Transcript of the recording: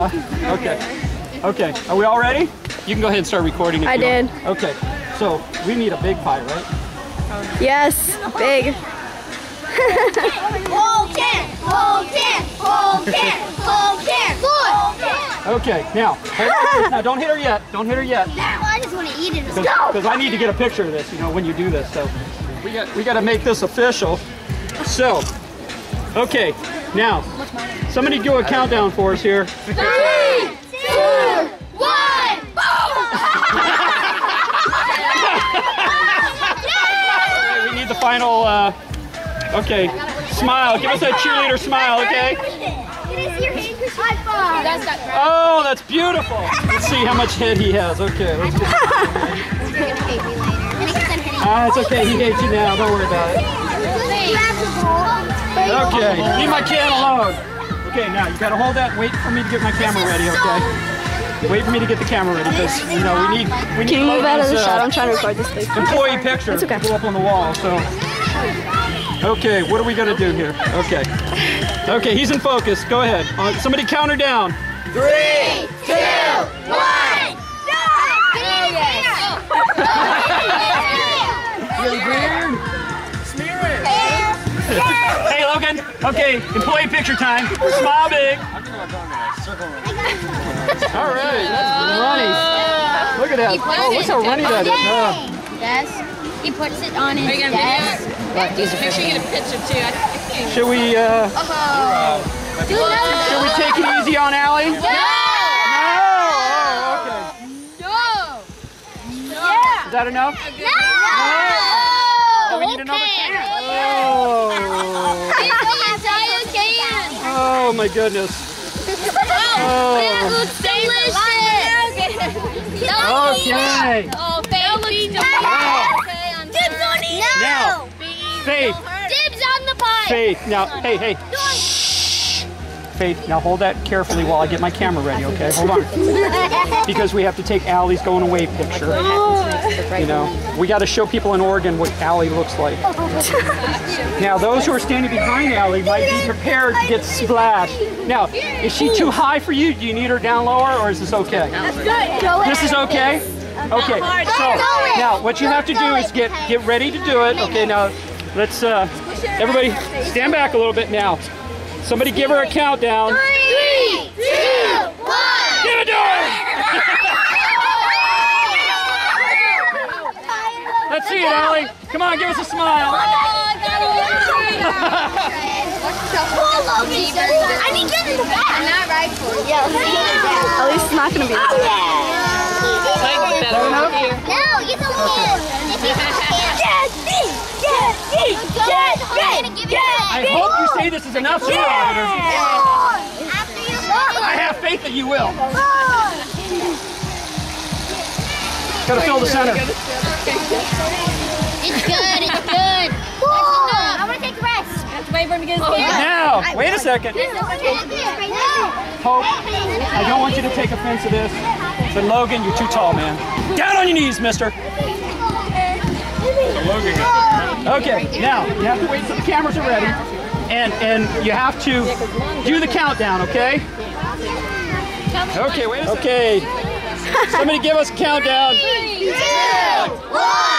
Okay. Okay. Are we all ready? You can go ahead and start recording. If I you did. want. Okay. So we need a big pie, right? Yes, big. Whole can, whole can, whole can, whole can, whole. Okay. Now, now don't hit her yet. Don't hit her yet. Now I just want to eat it. Let's go. Because I need to get a picture of this. You know, when you do this. So we got we got to make this official. So, okay. Now, somebody do a countdown for us here. Three, two, one, boom! We need the final. Uh, okay. Smile. Give us a cheerleader smile. Okay. It is your hand high five. That's not Oh, that's beautiful. Let's see how much head he has. Okay, let's get. You're gonna hate me later. And he said hitting Ah, it's okay. He hates you now. Don't worry about it. Okay, leave my can alone. Okay, now you gotta hold that. Wait for me to get my camera ready. Okay. Wait for me to get the camera ready because you know we need we need Can you move out of the uh, shot? I'm trying to record this thing. employee picture It's okay. to go up on the wall. So, okay, what are we gonna do here? Okay, okay, he's in focus. Go ahead. Uh, somebody count her down. Three, two, one. Okay, employee picture time. Smile big. All right, that's runny. Look at that. Oh, look how runny that is. Uh, Desk. He puts it on his Are you gonna desk. Make sure you get a picture too. I think should we uh, Oh. Do not. should we take it easy on Allie? No. Okay. No. Yeah. Is that enough? No. Oh, we need another can. Oh. Oh my goodness. Oh. It's delicious. Okay. Oh, baby. Wow. Dibs on it. Now, Faith, Dibs on the pie. Faith. Now, hey, hey. Faith, now hold that carefully while I get my camera ready, okay? Hold on. Because we have to take Allie's going away picture. You know, we got to show people in Oregon what Allie looks like. Now, those who are standing behind Allie might be prepared to get splashed. Now, is she too high for you? Do you need her down lower, or is this okay? This is okay? Okay, so now what you have to do is get get ready to do it. Okay, now let's uh, everybody stand back a little bit now. Somebody give her a countdown. Three, two, one. Give it to her! Let's see it, Allie. Come on, give us a smile. Oh, I need to get in the back. I'm not right for you. Yeah, let's get in the back. At least it's not gonna be. Oh, yeah. Better enough? over here. No, get the win. Get me, get me, get me, get I hope you say this is enough, sooner or later. After you I have faith that you will. Gotta fill the center. It's good, it's good. I'm gonna take a rest. Have to wait for him to get his camera. Now, wait a second. Hope, I don't want you to take offense to this, but Logan, you're too tall, man. Down on your knees, mister. Okay, now, you have to wait until the cameras are ready, and, and you have to do the countdown, okay? Okay, wait a second. Okay. Somebody give us a countdown. Three, two, one.